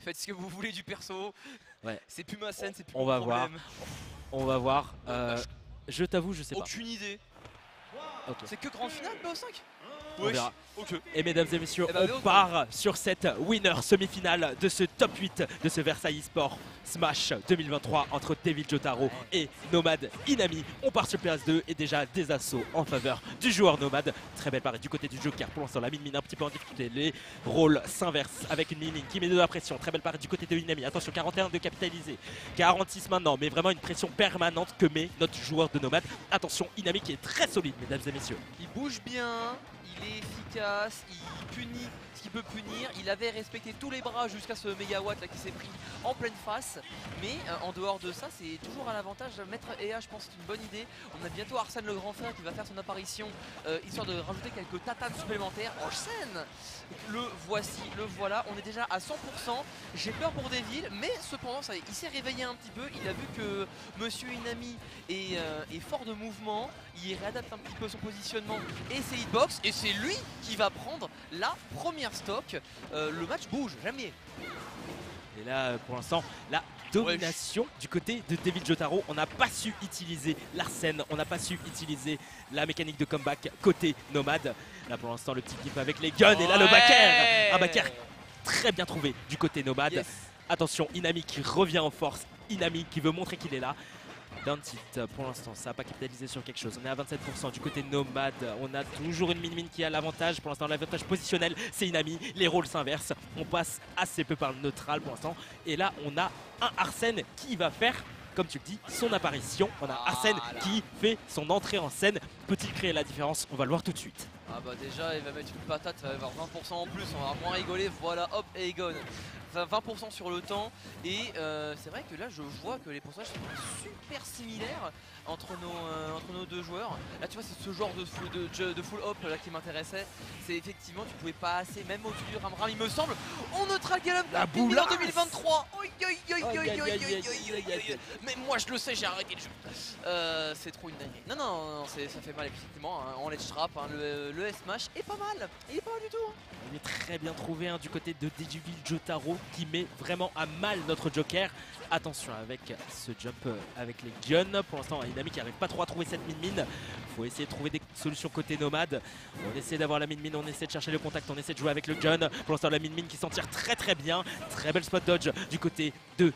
Faites ce que vous voulez du perso. Ouais. C'est plus ma scène, c'est plus On mon va voir. On va voir. Euh, Euh, je t'avoue, je sais pas. Aucune idée. C'est que grande finale, BO5 On verra. Et mesdames et messieurs, Eh ben, on part sur cette winner semi-finale de ce top 8 de ce Versailles Sport Smash 2023 entre David Jotaro et Nomad Inami. On part sur PS2 et déjà des assauts en faveur du joueur Nomad. Très belle parée du côté du Joker. Pour l'instant, la mine mine un petit peu en difficulté. Les rôles s'inversent avec une mine qui met de la pression. Très belle parée du côté de Inami. Attention, 41 de capitaliser. 46 maintenant, mais vraiment une pression permanente que met notre joueur de Nomad. Attention, Inami qui est très solide, mesdames et messieurs. Il bouge bien, il est efficace, il punit ce qu'il peut punir. Il avait respecté tous les bras jusqu'à ce mégawatt là qui s'est pris en pleine face. Mais euh, en dehors de ça, c'est toujours à l'avantage. Mettre EA, je pense, c'est une bonne idée. On a bientôt Arsène le grand frère qui va faire son apparition, euh, histoire de rajouter quelques tatanes supplémentaires. Arsène Le voici, le voilà. On est déjà à 100%. J'ai peur pour Devil, mais cependant, il s'est réveillé un petit peu. Il a vu que Monsieur Inami est, euh, est fort de mouvement. Il réadapte un petit peu son positionnement et ses hitbox. Et c'est lui qui va prendre la première stock. Euh, le match bouge, jamais. Et là, pour l'instant, la domination du côté de David Jotaro. On n'a pas su utiliser l'arsène, on n'a pas su utiliser la mécanique de comeback côté nomade. Là, pour l'instant, le petit clip avec les guns. Et là, le backer Un backer très bien trouvé du côté nomade. Yes. Attention, Inami qui revient en force. Inami qui veut montrer qu'il est là. Dantit, pour l'instant, ça n'a pas capitalisé sur quelque chose. On est à 27% du côté nomade. On a toujours une mine-mine qui a l'avantage. Pour l'instant, l'avantage positionnel, c'est Inami. Les rôles s'inversent. On passe assez peu par le neutral pour l'instant. Et là, on a un Arsène qui va faire, comme tu le dis, son apparition. On a Arsène Voilà. qui fait son entrée en scène. Peut-il créer la différence? On va le voir tout de suite. Ah bah déjà il va mettre une patate, il va avoir 20% en plus, on va moins rigoler, voilà hop Aegon. Enfin, 20% sur le temps et euh, c'est vrai que là je vois que les pourcentages sont super similaires entre nos, euh, entre nos deux joueurs. Là tu vois c'est ce genre de full, de, full hop là qui m'intéressait. C'est effectivement tu pouvais passer même au-dessus du ram ram il me semble. On neutral Gallum La en boulasse 2023. Oi, oi, oi, oi, Aïe, oi, aïe, oi, aïe, oi, aïe, oi, aïe, oi, aïe. oi. Mais moi je le sais j'ai arrêté le jeu. Euh, c'est trop une dinguerie. Non non, non c'est- ça fait mal effectivement. hein. En ledge trap, hein, le, le S-Smash est pas mal. Il est pas mal du tout. hein. Il est très bien trouvé hein, du côté de Digiville Jotaro qui met vraiment à mal notre Joker. Attention avec ce jump euh, avec les guns. Pour l'instant, qui n'arrive pas trop à trouver cette mine-mine. faut essayer de trouver des solutions côté nomade. On essaie d'avoir la mine-mine, on essaie de chercher le contact, on essaie de jouer avec le gun. Pour l'instant, la mine-mine qui s'en tire très très bien. Très belle spot dodge du côté de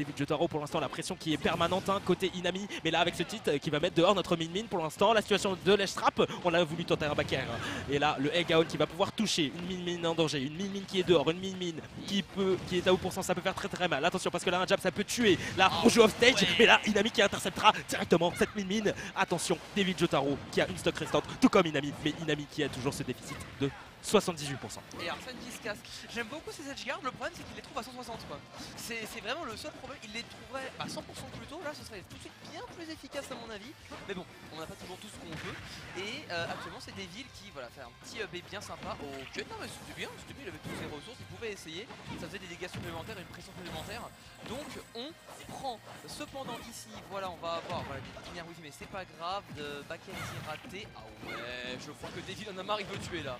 David Jotaro pour l'instant la pression qui est permanente hein, côté Inami. Mais là avec ce titre qui va mettre dehors notre min min pour l'instant la situation de l'edge trap on a voulu tenter un backer et là le egg out qui va pouvoir toucher une min min en danger une min min qui est dehors une min min qui peut qui est à haut pourcent ça peut faire très très mal. Attention parce que là un jab ça peut tuer là on joue off stage. mais là Inami qui interceptera directement cette min min. Attention David Jotaro qui a une stock restante tout comme Inami. Mais Inami qui a toujours ce déficit de 78% Et Arsène qui se casse. J'aime beaucoup ces edge guards, le problème c'est qu'il les trouve à 160 quoi. C'est vraiment le seul problème, il les trouverait à 100% plus tôt, là ce serait tout de suite bien plus efficace à mon avis. Mais bon, on n'a pas toujours tout ce qu'on veut. Et euh, actuellement c'est des villes qui voilà, fait un petit up bien sympa. Ok, non mais c'était bien, c'était bien, il avait toutes ses ressources, il pouvait essayer. Ça faisait des dégâts supplémentaires, une pression supplémentaire. Donc on prend. Cependant ici, voilà, on va avoir des wifi, mais c'est pas grave. De est raté. Ah ouais, je crois que Devil en a marre, il veut tuer là.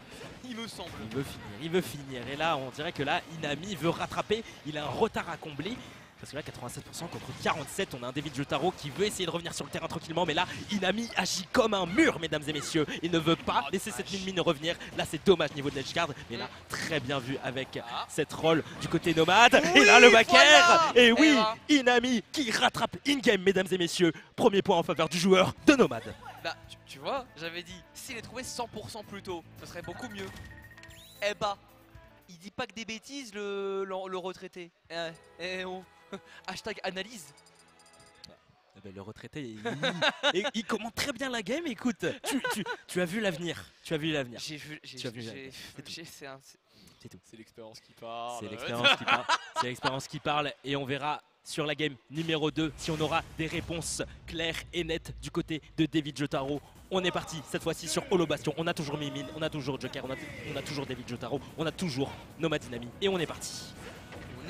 Il me semble. Il veut finir, il veut finir. Et là, on dirait que là, Inami veut rattraper. Il a un retard à combler. Parce que là, 87% contre 47, on a un David Jotaro qui veut essayer de revenir sur le terrain tranquillement. Mais là, Inami agit comme un mur, mesdames et messieurs. Il ne veut pas Oh, laisser cette vache. mine revenir. Là, c'est dommage niveau de l'edge guard. Mais là, très bien vu avec Ah. cette roll du côté nomade. et là, le backer. voilà Et oui. Inami qui rattrape in-game, mesdames et messieurs. Premier point en faveur du joueur de nomade. Bah, tu, tu vois, j'avais dit, s'il est trouvé 100% plus tôt, ce serait beaucoup mieux. Eh bah, il dit pas que des bêtises, le, le, le retraité. Eh, eh, oh. Hashtag analyse. Eh ben, le retraité, il, il- il commente très bien la game. Écoute, tu, tu- tu as vu l'avenir. Tu as vu l'avenir. J'ai vu, C'est tout. c'est l'expérience qui parle. C'est l'expérience qui parle. C'est l'expérience qui parle et on verra sur la game numéro 2 si on aura des réponses claires et nettes du côté de David Jotaro. On est parti cette fois-ci sur Holo Bastion. On a toujours Mimine, on a toujours Joker, on a, toujours David Jotaro, on a toujours Nomad Dynami et on est parti.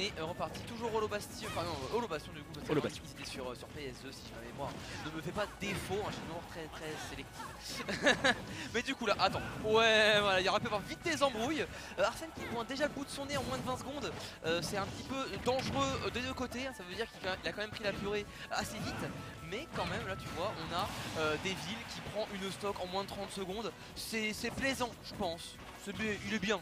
Est reparti toujours Holo Bastion, enfin non, Holo Bastion du coup, parce que sur, euh, sur PS2 si ma mémoire ne me fait pas défaut, hein, j'ai une mémoire très très sélective. Mais du coup là, attends, ouais voilà, il y aurait pu avoir vite des embrouilles. Euh, Arsène qui pointe déjà le bout de son nez en moins de 20 secondes, Euh, c'est un petit peu dangereux des deux côtés, hein, ça veut dire qu'il a quand même pris la purée assez vite. Mais quand même là tu vois, on a euh, des villes qui prend une stock en moins de 30 secondes. C'est plaisant je pense, C'est bien- il est bien.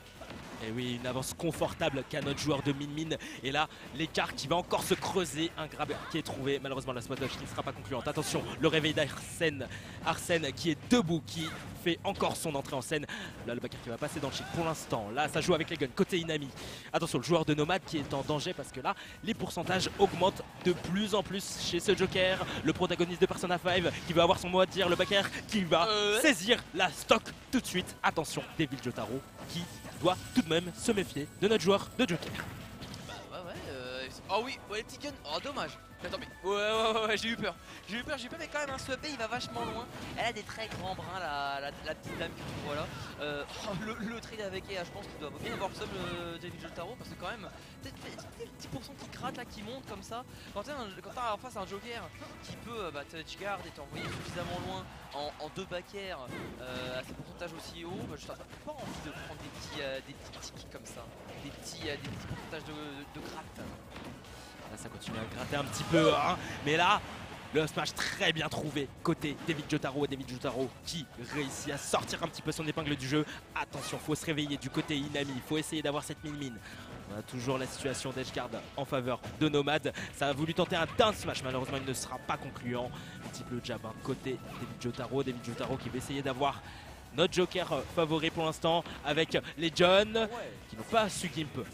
Et oui, une avance confortable qu'a notre joueur de Min Min. Et là, l'écart qui va encore se creuser. Un grab qui est trouvé. Malheureusement, la spot qui ne sera pas concluante. Attention, le réveil d'Arsène. Arsène qui est debout, qui fait encore son entrée en scène. Là, le backer qui va passer dans le chic pour l'instant. Là, ça joue avec les guns. Côté Inami. Attention, le joueur de Nomade qui est en danger parce que là, les pourcentages augmentent de plus en plus chez ce Joker. Le protagoniste de Persona 5 qui va avoir son mot à dire. Le backer qui va Euh. saisir la stock tout de suite. Attention, Devil Jotaro qui doit tout de même se méfier de notre joueur de Joker. Bah ouais ouais. euh, oh oui, ouais, guns. Oh dommage. Attends mais ouais ouais ouais, ouais, j'ai eu peur. J'ai eu peur, j'ai eu peur mais quand même un swap il va vachement loin. Elle a des très grands brins la, la, la petite dame que tu vois là. Euh, oh, le, le trade avec Ea, je pense qu'il doit bien avoir seul le David Jotaro parce que quand même peut-être des petits pourcents qui grattent là qui montent comme ça. Quand t'as en face un Joker qui peut euh, bah, touch guard et t'envoyer suffisamment loin en, deux backers euh, à ses pourcentages aussi hauts, bah, je t'as pas envie de prendre des petits, euh, des petits tics comme ça, des petits, euh, des petits pourcentages de, de gratte. Là, ça continue à gratter un petit peu, hein. mais là, le smash très bien trouvé côté David Jotaro et David Jotaro qui réussit à sortir un petit peu son épingle du jeu. Attention, faut se réveiller du côté Inami, faut essayer d'avoir cette mine-mine. On a toujours la situation d'Edgeguard en faveur de Nomad. Ça a voulu tenter un down smash, malheureusement il ne sera pas concluant. Multiple jab hein, côté David Jotaro, David Jotaro qui va essayer d'avoir notre joker euh, favori pour l'instant avec les John qui n'ont pas su gimp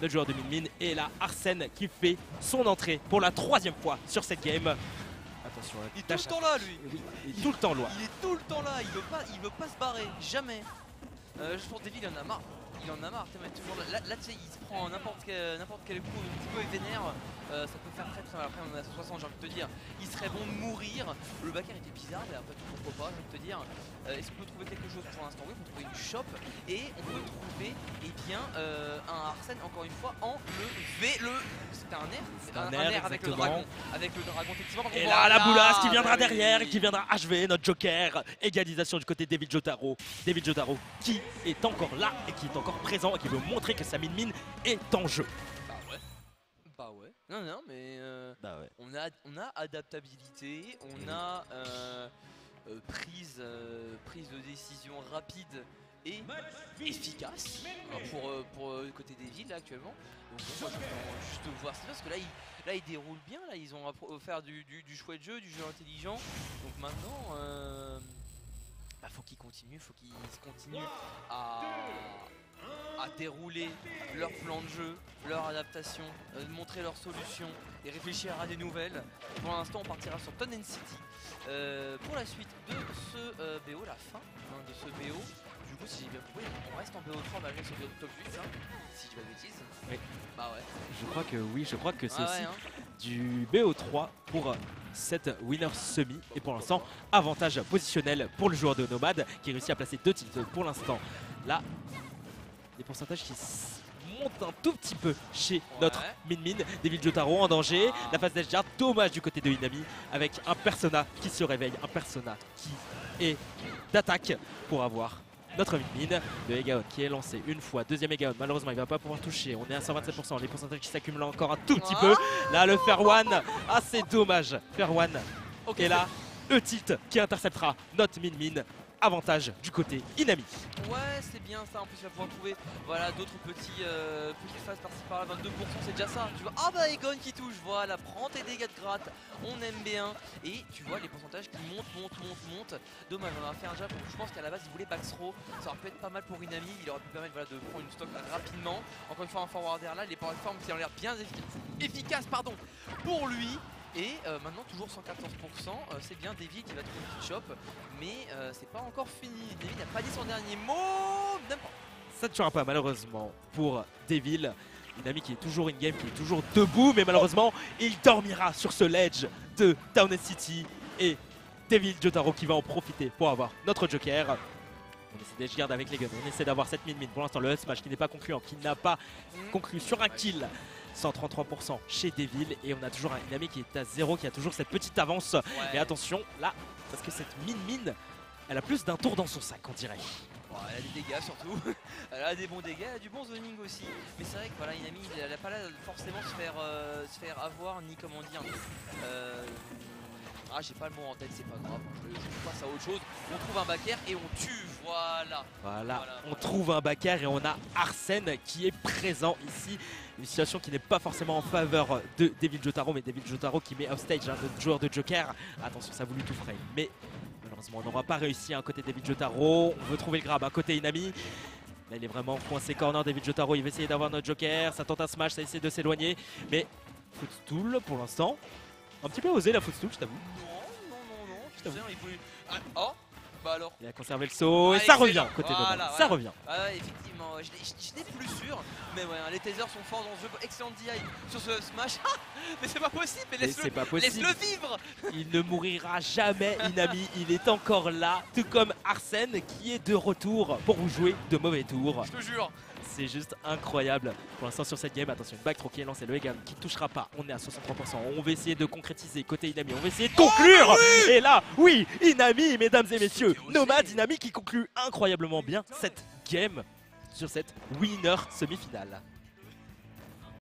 notre joueur de Min Min et là Arsène qui fait son entrée pour la troisième fois sur cette game. Attention, la Il est tout tâche le temps là lui Oui, il est tout le temps loin. Il est tout le temps là, il veut pas, il veut pas se barrer, jamais. Euh, je pense que David il en a marre. Il en a marre, t'es toujours là. Là, là, tu sais, il se prend n'importe quel, n'importe quel coup un petit peu vénère. Euh, ça peut faire très très mal. Après, on est à 160, j'ai envie de te dire. Il serait bon de mourir. Le backer était bizarre, mais après tout, pourquoi pas, j'ai envie de te dire. Euh, Est-ce qu'on peut trouver quelque chose pour l'instant? Oui, on peut trouver une shop. Et on peut trouver, eh bien, euh, un Arsène, encore une fois, en le V. Le. C'était un air? C'était un air, avec le dragon. Avec le dragon, effectivement. Et là, la boulasse qui viendra derrière et qui viendra achever notre joker. Égalisation du côté David Jotaro. David Jotaro qui est encore là et qui est encore présent et qui veut montrer que sa mine-mine est en jeu. Non, non, mais euh, Bah ouais. on, a, on a adaptabilité, on a euh, euh, prise, euh, prise de décision rapide et efficace pour, euh, pour le côté des villes là, actuellement. Donc bon, moi juste voir ça parce que là ils, là ils déroulent bien, là ils ont offert du, du, du chouette jeu, du jeu intelligent. Donc maintenant, euh, bah, faut qu'ils continuent, faut qu'ils continuent à, à dérouler leur plan de jeu, leur adaptation, euh, montrer leurs solutions et réfléchir à des nouvelles. Pour l'instant, on partira sur Tonnen City euh, pour la suite de ce euh, BO, la fin hein, de ce BO. Du coup, si j'ai bien compris, on reste en BO3 malgré ce BO top 8, hein, si je pas de bêtises. Oui. Bah ouais. Je crois que oui, je crois que c'est Ah aussi ouais, hein. du BO3 pour cette winner semi et pour l'instant avantage positionnel pour le joueur de Nomade qui réussit à placer deux titres pour l'instant là les pourcentages qui montent un tout petit peu chez notre Min Min Devil Jotaro en danger Ah. la phase d'Edgeguard dommage du côté de Inami avec un persona qui se réveille un persona qui est d'attaque pour avoir notre Min de Egaon qui est lancé une fois deuxième Egaon malheureusement il va pas pouvoir toucher on est à 127% les pourcentages qui s'accumulent encore un tout petit Ah. peu Là, le Fair One. Ah, c'est dommage. Fair One. Ok, Et là, le tilt qui interceptera notre Min Min. Avantage du côté Inami. Ouais, c'est bien ça. En plus, il va pouvoir trouver voilà, d'autres petits, euh, petites phases par-ci par-là. 22%, c'est déjà ça. Tu vois, ah bah Egon qui touche. Voilà, prends tes dégâts de gratte. On aime bien. Et tu vois les pourcentages qui montent, montent, montent, montent. Dommage, on a fait un jab. Je pense qu'à la base, il voulait back. Ça aurait pu être pas mal pour Inami. Il aurait pu permettre voilà, de prendre une stock rapidement. Encore une fois, un forwarder là. Les formes qui ont l'air bien efficaces, efficaces pardon, pour lui. Et euh, maintenant, toujours 114%. euh, c'est bien David qui va trouver une petite shop. Mais euh, c'est pas encore fini. David n'a pas dit son dernier mot. Ça ne tuera pas malheureusement pour Devil. Inami qui est toujours in-game, qui est toujours debout, mais malheureusement, il dormira sur ce ledge de Town City. Et Devil Jotaro qui va en profiter pour avoir notre Joker. On essaie d'edgeguard avec les guns, on essaie d'avoir cette min-min. Pour l'instant, le smash qui n'est pas concluant, qui n'a pas conclu sur un kill 133% chez Devil et on a toujours un Inami qui est à 0, qui a toujours cette petite avance. Ouais. Et attention, là, parce que cette mine-mine, elle a plus d'un tour dans son sac, on dirait. Bon, elle a des dégâts surtout, elle a des bons dégâts, elle a du bon zoning aussi. Mais c'est vrai que voilà, Inami, elle n'a pas là forcément se faire, euh, se faire avoir, ni comment dire. euh, ah, j'ai pas le mot en tête, c'est pas grave, je, je passe à autre chose. On trouve un backer et on tue, voilà. Voilà, Voilà. on trouve un backer et on a Arsène qui est présent ici. Une situation qui n'est pas forcément en faveur de David Jotaro, mais David Jotaro qui met offstage hein, notre joueur de Joker. Attention, ça voulu tout frayer. Mais malheureusement, on n'aura pas réussi à un côté David Jotaro. On veut trouver le grab à côté Inami. Là, il est vraiment coincé corner. David Jotaro, il va essayer d'avoir notre Joker. Ça tente un smash, ça essaie de s'éloigner. Mais footstool pour l'instant. Un petit peu osé la footstool, je t'avoue. Non, non, non, non, je dis, il voulait. Ah, oh, bah alors. Il a conservé le saut et ça revient côté Voilà, de Ça revient. Ah ouais, effectivement, je n'ai plus sûr, mais ouais, hein, les tasers sont forts dans ce jeu. Excellent DI sur ce smash. Ah, mais c'est pas possible, mais laisse-le c'est pas possible. laisse-le vivre Il ne mourira jamais, Inami. Il est encore là, tout comme Arsène qui est de retour pour vous jouer de mauvais tours. Je te jure. C'est juste incroyable. Pour l'instant sur cette game, attention, une backthrow qui est lancée, le Egan qui ne touchera pas. On est à 63%. On va essayer de concrétiser côté Inami. On va essayer de conclure. Et là, oui, Inami, mesdames et messieurs. Nomad Inami qui conclut incroyablement bien cette game sur cette winner semi-finale.